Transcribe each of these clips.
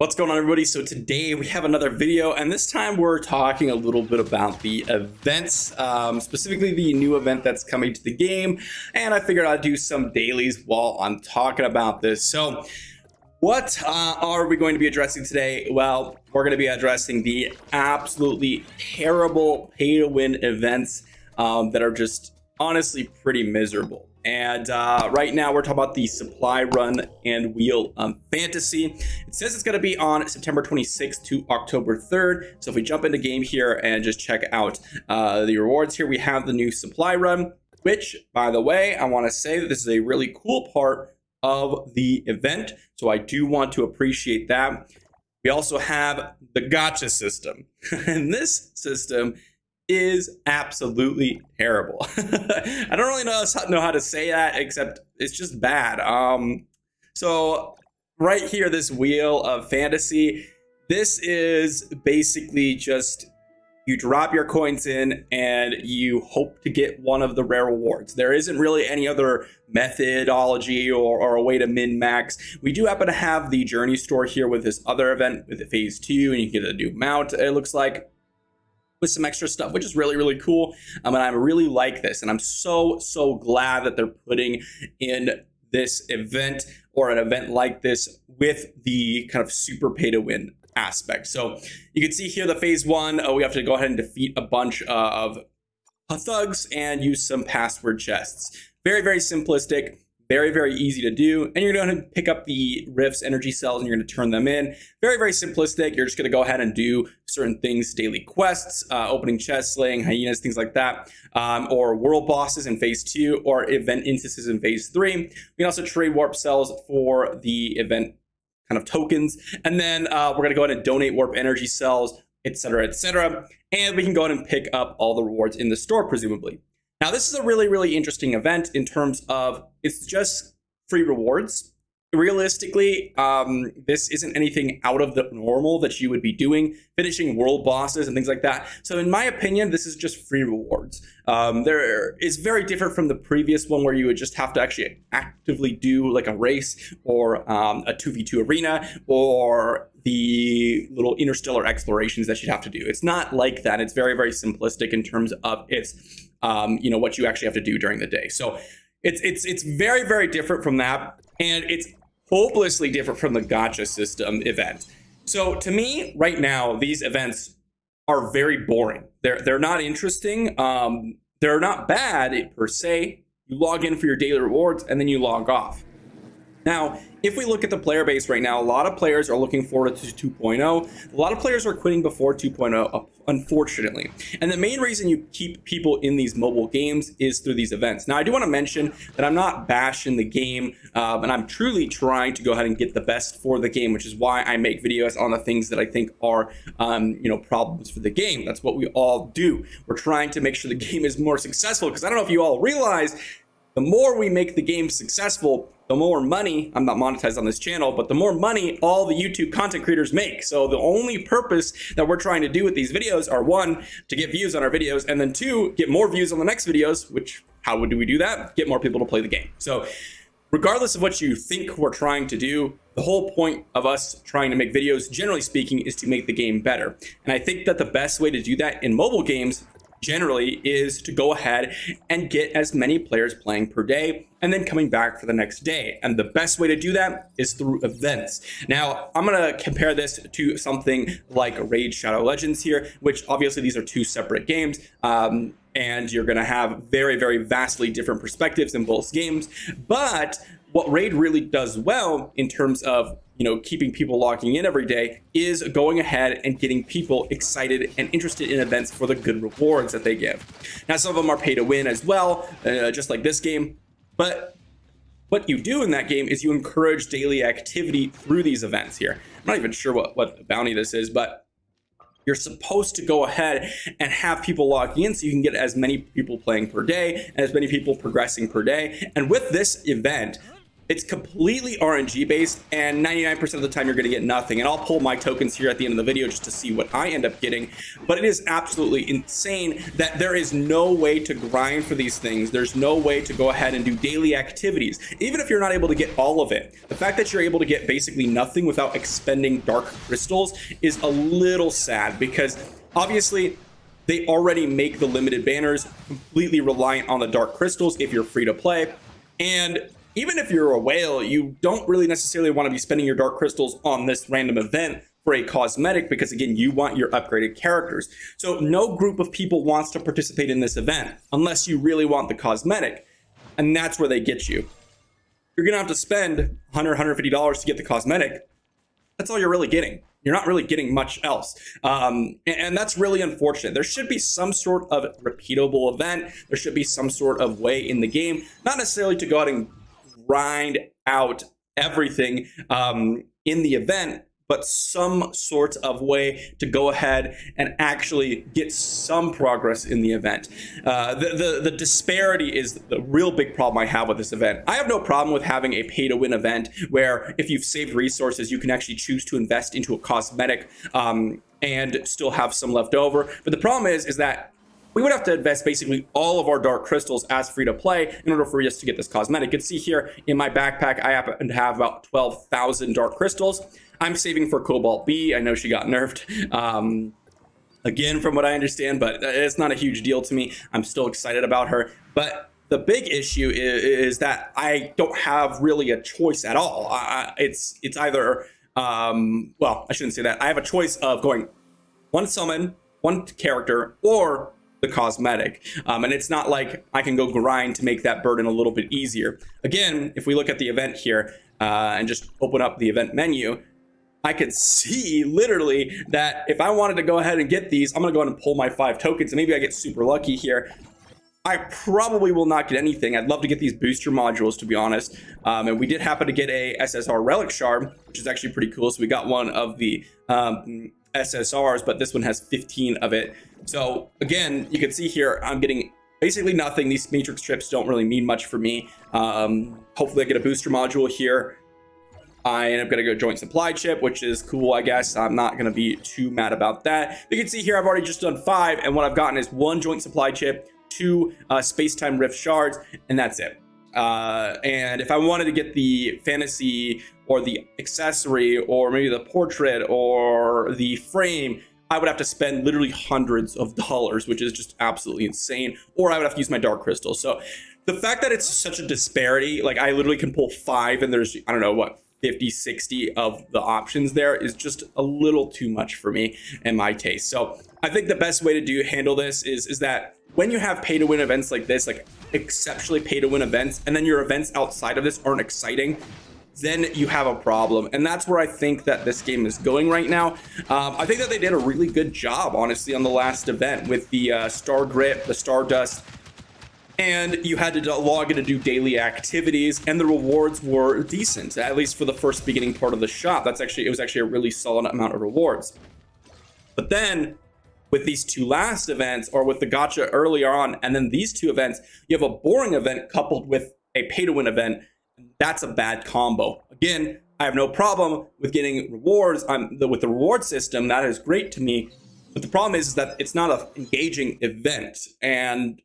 What's going on everybody? So today we have another video and this time we're talking a little bit about the events, um, specifically the new event that's coming to the game. And I figured I'd do some dailies while I'm talking about this. So what uh, are we going to be addressing today? Well, we're going to be addressing the absolutely terrible pay to win events um, that are just honestly pretty miserable. And uh, right now we're talking about the supply run and wheel um, fantasy. It says it's going to be on September 26th to October 3rd. So if we jump into game here and just check out uh, the rewards here, we have the new supply run, which by the way, I want to say that this is a really cool part of the event. So I do want to appreciate that. We also have the gacha system. and this system is absolutely terrible. I don't really know, know how to say that except it's just bad. Um, so right here, this wheel of fantasy, this is basically just you drop your coins in and you hope to get one of the rare rewards. There isn't really any other methodology or, or, a way to min max. We do happen to have the journey store here with this other event with the phase two, and you get a new mount, it looks like with some extra stuff, which is really, really cool. Um, and I really like this. And I'm so, so glad that they're putting in this event or an event like this with the kind of super pay to win aspect. So you can see here the phase one, uh, we have to go ahead and defeat a bunch of thugs and use some password chests. Very, very simplistic very, very easy to do. And you're going to pick up the Rifts energy cells and you're going to turn them in. Very, very simplistic. You're just going to go ahead and do certain things, daily quests, uh, opening chests, slaying hyenas, things like that, um, or world bosses in phase two, or event instances in phase three. We can also trade warp cells for the event kind of tokens. And then uh, we're going to go ahead and donate warp energy cells, etc., etc. And we can go ahead and pick up all the rewards in the store, presumably. Now, this is a really, really interesting event in terms of it's just free rewards. Realistically, um, this isn't anything out of the normal that you would be doing, finishing world bosses and things like that. So, in my opinion, this is just free rewards. Um, there is very different from the previous one where you would just have to actually actively do like a race or um, a 2v2 arena or the little interstellar explorations that you'd have to do. It's not like that. It's very, very simplistic in terms of its um, you know, what you actually have to do during the day. So it's it's it's very very different from that, and it's hopelessly different from the gacha system event. So to me, right now, these events are very boring. They're they're not interesting. Um, they're not bad per se. You log in for your daily rewards and then you log off. Now, if we look at the player base right now, a lot of players are looking forward to 2.0. A lot of players are quitting before 2.0, unfortunately. And the main reason you keep people in these mobile games is through these events. Now, I do want to mention that I'm not bashing the game, um, and I'm truly trying to go ahead and get the best for the game, which is why I make videos on the things that I think are, um, you know, problems for the game. That's what we all do. We're trying to make sure the game is more successful, because I don't know if you all realize, the more we make the game successful, the more money, I'm not monetized on this channel, but the more money all the YouTube content creators make. So the only purpose that we're trying to do with these videos are one, to get views on our videos, and then two, get more views on the next videos, which how would do we do that? Get more people to play the game. So regardless of what you think we're trying to do, the whole point of us trying to make videos, generally speaking, is to make the game better. And I think that the best way to do that in mobile games generally is to go ahead and get as many players playing per day and then coming back for the next day. And the best way to do that is through events. Now, I'm going to compare this to something like Raid Shadow Legends here, which obviously these are two separate games. Um, and you're going to have very, very vastly different perspectives in both games. But what Raid really does well in terms of you know keeping people logging in every day is going ahead and getting people excited and interested in events for the good rewards that they give. Now some of them are pay to win as well, uh, just like this game, but what you do in that game is you encourage daily activity through these events here. I'm not even sure what what bounty this is, but you're supposed to go ahead and have people logging in so you can get as many people playing per day and as many people progressing per day. And with this event, it's completely RNG based, and 99% of the time you're going to get nothing. And I'll pull my tokens here at the end of the video just to see what I end up getting. But it is absolutely insane that there is no way to grind for these things. There's no way to go ahead and do daily activities, even if you're not able to get all of it. The fact that you're able to get basically nothing without expending dark crystals is a little sad because obviously they already make the limited banners completely reliant on the dark crystals if you're free to play. And even if you're a whale, you don't really necessarily want to be spending your dark crystals on this random event for a cosmetic because again, you want your upgraded characters. So no group of people wants to participate in this event unless you really want the cosmetic. And that's where they get you. You're going to have to spend $100, $150 to get the cosmetic. That's all you're really getting. You're not really getting much else. Um, and, and, that's really unfortunate. There should be some sort of repeatable event. There should be some sort of way in the game, not necessarily to go out and grind out everything um, in the event, but some sort of way to go ahead and actually get some progress in the event. Uh, the, the, the disparity is the real big problem I have with this event. I have no problem with having a pay to win event where if you've saved resources, you can actually choose to invest into a cosmetic um, and still have some left over. But the problem is, is that we would have to invest basically all of our dark crystals as free to play in order for us to get this cosmetic. You can see here in my backpack, I happen to have about 12,000 dark crystals. I'm saving for Cobalt B. I know she got nerfed. Um, again, from what I understand, but it's not a huge deal to me. I'm still excited about her. But the big issue is, is that I don't have really a choice at all. I, it's it's either um, well, I shouldn't say that. I have a choice of going one summon, one character, or the cosmetic. Um, and it's not like I can go grind to make that burden a little bit easier. Again, if we look at the event here uh, and just open up the event menu, I could see literally that if I wanted to go ahead and get these, I'm to go ahead and pull my five tokens and maybe I get super lucky here. I probably will not get anything. I'd love to get these booster modules, to be honest. Um, and we did happen to get a SSR Relic Shard, which is actually pretty cool. So we got one of the um, SSRs, but this one has 15 of it. So again, you can see here, I'm getting basically nothing. These matrix trips don't really mean much for me. Um, hopefully I get a booster module here. I end up going to go joint supply chip, which is cool, I guess. I'm not going to be too mad about that. You can see here, I've already just done five, and what I've gotten is one joint supply chip, two uh, space-time rift shards, and that's it. Uh, and if I wanted to get the fantasy or the accessory or maybe the portrait or the frame, I would have to spend literally hundreds of dollars, which is just absolutely insane. Or I would have to use my dark crystal. So the fact that it's such a disparity, like I literally can pull five and there's, I don't know what, 50, 60 of the options there is just a little too much for me and my taste. So I think the best way to do handle this is, is that when you have pay to win events like this, like exceptionally pay to win events, and then your events outside of this aren't exciting, then you have a problem. And that's where I think that this game is going right now. Um, I think that they did a really good job, honestly, on the last event with the uh, Star Grip, the Stardust, and you had to log in to do daily activities, and the rewards were decent, at least for the first beginning part of the shop. That's actually, it was actually a really solid amount of rewards. But then with these two last events or with the gacha earlier on and then these two events you have a boring event coupled with a pay to win event that's a bad combo. Again, I have no problem with getting rewards. I'm the, with the reward system. That is great to me. But the problem is, is that it's not an engaging event. And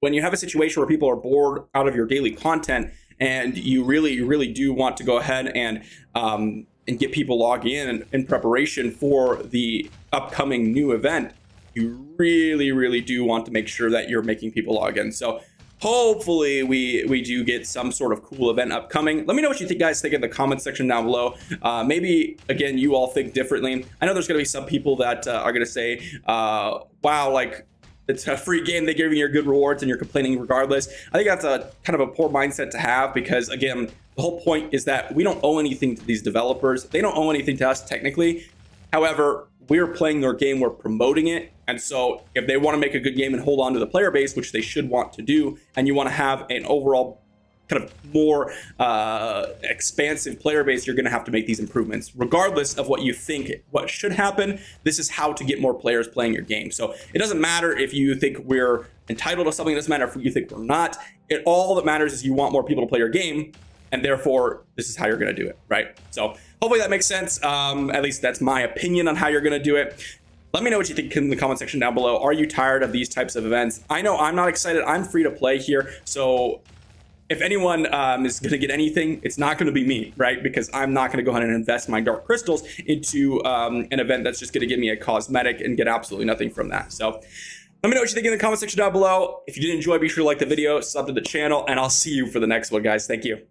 when you have a situation where people are bored out of your daily content and you really, really do want to go ahead and um, and get people logged in in preparation for the upcoming new event, you really, really do want to make sure that you're making people log in. So hopefully we we do get some sort of cool event upcoming. Let me know what you think guys think in the comment section down below. Uh, maybe again you all think differently. I know there's gonna be some people that uh, are gonna say uh, wow like it's a free game they give you your good rewards and you're complaining regardless. I think that's a kind of a poor mindset to have because again the whole point is that we don't owe anything to these developers. They don't owe anything to us technically. However we're playing their game, we're promoting it. And so if they want to make a good game and hold on to the player base, which they should want to do, and you want to have an overall kind of more uh, expansive player base, you're going to have to make these improvements. Regardless of what you think what should happen, this is how to get more players playing your game. So it doesn't matter if you think we're entitled to something, it doesn't matter if you think we're not. It all that matters is you want more people to play your game. And therefore this is how you're going to do it, right? So hopefully that makes sense. Um, at least that's my opinion on how you're going to do it. Let me know what you think in the comment section down below. Are you tired of these types of events? I know I'm not excited. I'm free to play here, so if anyone um, is going to get anything, it's not going to be me, right? Because I'm not going to go ahead and invest my dark crystals into um, an event that's just going to give me a cosmetic and get absolutely nothing from that. So let me know what you think in the comment section down below. If you did enjoy, be sure to like the video, sub to the channel, and I'll see you for the next one, guys. Thank you.